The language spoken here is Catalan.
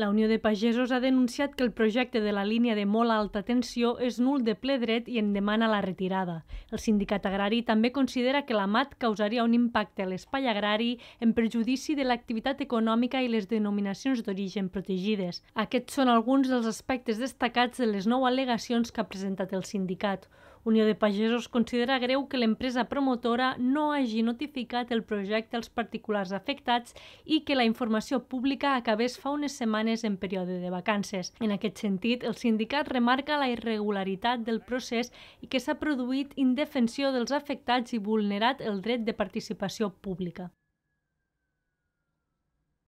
La Unió de Pagesos ha denunciat que el projecte de la línia de molt alta tensió és nul de ple dret i en demana la retirada. El sindicat agrari també considera que la MAT causaria un impacte a l'espai agrari en perjudici de l'activitat econòmica i les denominacions d'origen protegides. Aquests són alguns dels aspectes destacats de les nou al·legacions que ha presentat el sindicat. Unió de Pagesos considera greu que l'empresa promotora no hagi notificat el projecte als particulars afectats i que la informació pública acabés fa unes setmanes en període de vacances. En aquest sentit, el sindicat remarca la irregularitat del procés i que s'ha produït indefensió dels afectats i vulnerat el dret de participació pública.